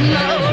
No.